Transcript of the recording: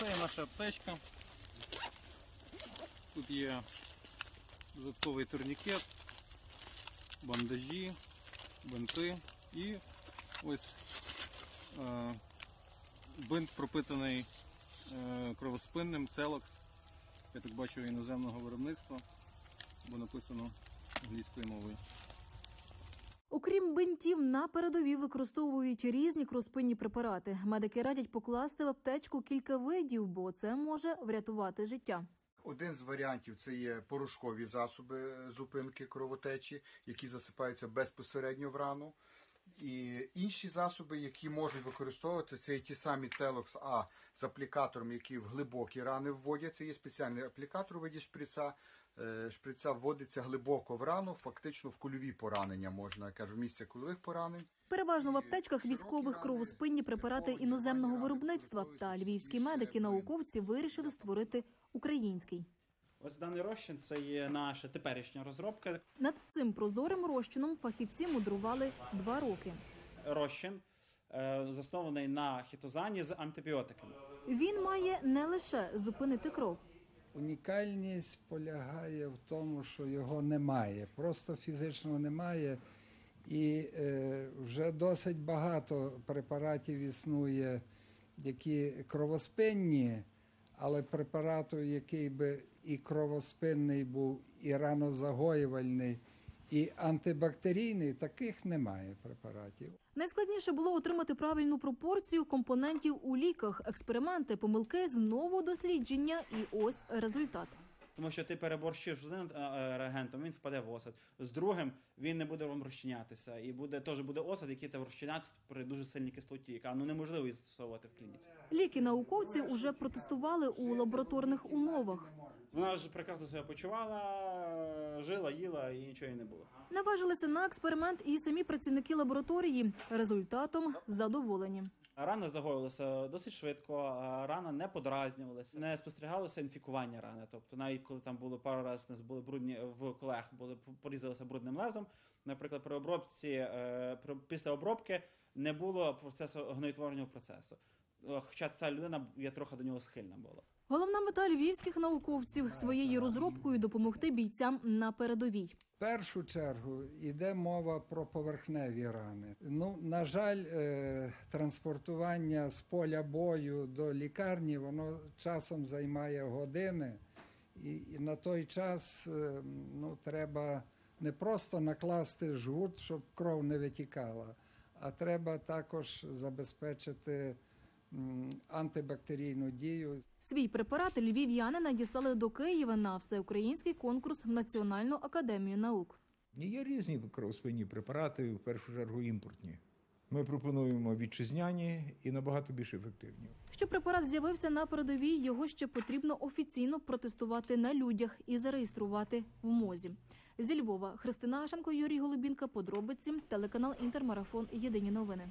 Це є наша аптечка. Тут є додатковий турнікет, бандажі, бинти і ось е, бинт пропитаний е, кровоспинним Целокс. Я так бачу іноземного виробництва, бо написано англійською мовою. Окрім бинтів, на передовій використовують різні кроспинні препарати. Медики радять покласти в аптечку кілька видів, бо це може врятувати життя. Один з варіантів це є порошкові засоби зупинки кровотечі, які засипаються безпосередньо в рану. І інші засоби, які можуть використовувати, це є ті самі Целокс А з аплікатором, які в глибокі рани вводяться. Є спеціальний аплікатор у виді шприца. Е, Шприця вводиться глибоко в рану, фактично в кульові поранення можна, я кажу, в місце кульових поранень. Переважно в аптечках військових кровоспинні препарати іноземного виробництва. Та львівські медики-науковці вирішили створити український. Ось даний розчин це є наша теперішня розробка. Над цим прозорим розчином фахівці мудрували два роки. Розчин е, заснований на хітозані з антибіотиками. Він має не лише зупинити кров, Унікальність полягає в тому, що його немає, просто фізично немає. І е, вже досить багато препаратів існує, які кровоспинні, але препарату, який би і кровоспинний був, і ранозагоювальний, і антибактерійний, таких немає препаратів. Найскладніше було отримати правильну пропорцію компонентів у ліках, експерименти, помилки, знову дослідження, і ось результат. Тому що ти переборщиш з одним е, реагентом, він впаде в осад. З другим він не буде вам розчинятися. І буде теж буде осад, який це розчинятися при дуже сильній кислоті, яка ну неможливо її застосовувати в клініці. Ліки науковці уже протестували у лабораторних умовах. Вона ж прекрасно себе почувала, жила, їла і нічого їй не було. Наважилися на експеримент і самі працівники лабораторії. Результатом задоволені. Рана загоїлася досить швидко, рана не подразнювалася, не спостерігалося інфікування рани. Тобто, навіть коли там було пару разів у нас були брудні в колег, були порізалися брудним лезом. Наприклад, при обробці е, після обробки не було процесу гноєтворного процесу. Е, Хоча ця людина я трохи до нього схильна була. Головна мета львівських науковців своєю розробкою допомогти бійцям на передовій. В першу чергу йде мова про поверхневі рани. Ну, на жаль, е, транспортування з поля бою до лікарні воно часом займає години, і, на той час е, ну, треба не просто накласти жгут, щоб кров не витікала, а треба також забезпечити антибактерійну дію. Свій препарат львів'яни надіслали до Києва на всеукраїнський конкурс в Національну академію наук. Є різні кровоспинні препарати, в першу чергу імпортні. Ми пропонуємо вітчизняні і набагато більш ефективні. Щоб препарат з'явився на передовій, його ще потрібно офіційно протестувати на людях і зареєструвати в мозі. Зі Львова Христина Ашенко, Юрій Голубінка. Подробиці телеканал Інтермарафон. Єдині новини.